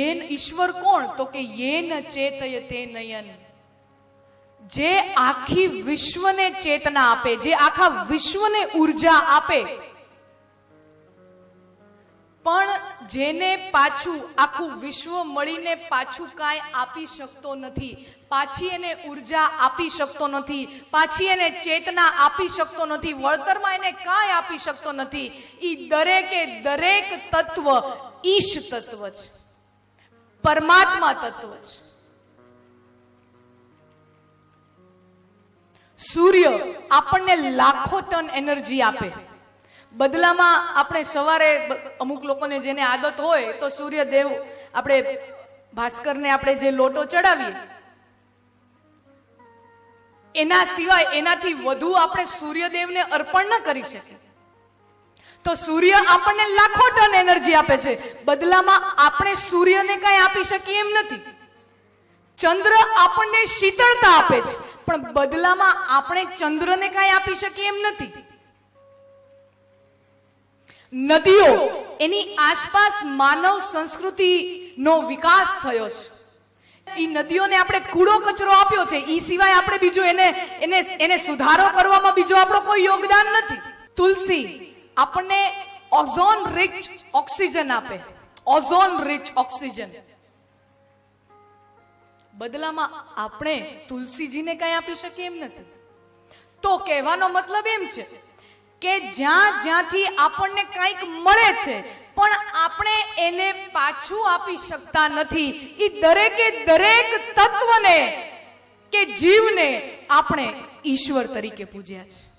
યેન ઈશ્વર કોણ? તો કે યેન ચેતય તે નયન. જે આખી વિશ્વને ચેતના આપે, જે આખા વિશ્વને ઊર્જા આપે. પણ જેને પાછું, આખું વિશ્વ મળીને પાછું કાંઈ આપી શકતો નથી, પાછી એને ઊર્જા આપી શકતો નથી, પાછી એને ચેતના આપી શકતો નથી, વળતરમાં એને કાંઈ આપી શકતો નથી, ઈ દરેકે દરેક તત્વ ઈશ તત્વ છે. પરમાત્મા તત્વ છે. સૂર્ય આપણને લાખો ટન એનર્જી આપે. બદલામાં આપણે સવારે અમુક લોકોને જેને આદત હોય તો સૂર્યદેવ આપણે ભાસ્કરને આપણે જે લોટો ચડાવીએ, એના સિવાય એનાથી વધુ આપણે સૂર્યદેવને અર્પણ ન કરી શકીએ. તો સૂર્ય આપણને લાખો ટન એનર્જી આપે છે. બદલામાં આપણે સૂર્યને કઈ આપી શકીએ એમ નથી. ચંદ્ર આપણને શીતળતા આપે છે. પણ બદલામાં આપણે ચંદ્રને કઈ આપી શકીએ એમ નથી. નદીઓ, એની આસપાસ માનવ સંસ્કૃતિનો વિકાસ થયો છે. એ નદીઓને આપણે કૂડો કચરો આપ્યો છે. એ સિવાય આપણે બીજું એને એને એને સુધારો કરવામાં બીજો આપણો કોઈ યોગદાન નથી. તુલસી આપણને ઓઝોન રિચ ઓક્સિજન આપે. Ozone rich oxygen. બદલામાં આપણે તુલસીજીને કઈ આપી શકીએ એમ નથી. તો કહેવાનો મતલબ એમ છે કે જ્યાં જ્યાંથી આપણને કંઈક મળે છે, પણ આપણે એને પાછું આપી શકતા નથી. એ દરેકે દરેક તત્વને કે જીવને આપણે ઈશ્વર તરીકે પૂજ્યા છે.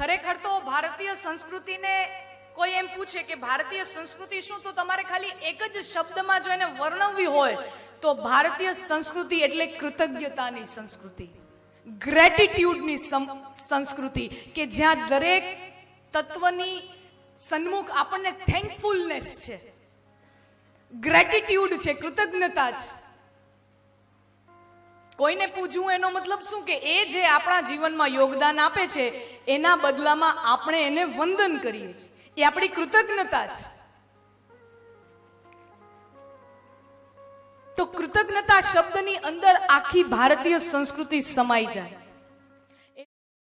ખરેખર તો ભારતીય સંસ્કૃતિને કોઈ એમ પૂછે કે ભારતીય સંસ્કૃતિ શું, તો તમારે ખાલી એક જ શબ્દમાં જો એને વર્ણવવી હોય, તો ભારતીય સંસ્કૃતિ એટલે કૃતજ્ઞતાની સંસ્કૃતિ. ગ્રેટિટ્યુડની સંસ્કૃતિ કે જ્યાં દરેક તત્વની સન્મુખ આપણને થેન્કફુલનેસ છે. ગ્રેટિટ્યુડ છે, કૃતજ્ઞતા છે. કોઈને પૂજવું એનો મતલબ શું કે એ જે આપણા જીવનમાં યોગદાન આપે છે, એના બદલામાં આપણે એને વંદન કરીએ છીએ. એ આપણી કૃતજ્ઞતા છે. તો કૃતજ્ઞતા શબ્દની અંદર આખી ભારતીય સંસ્કૃતિ સમાઈ જાય.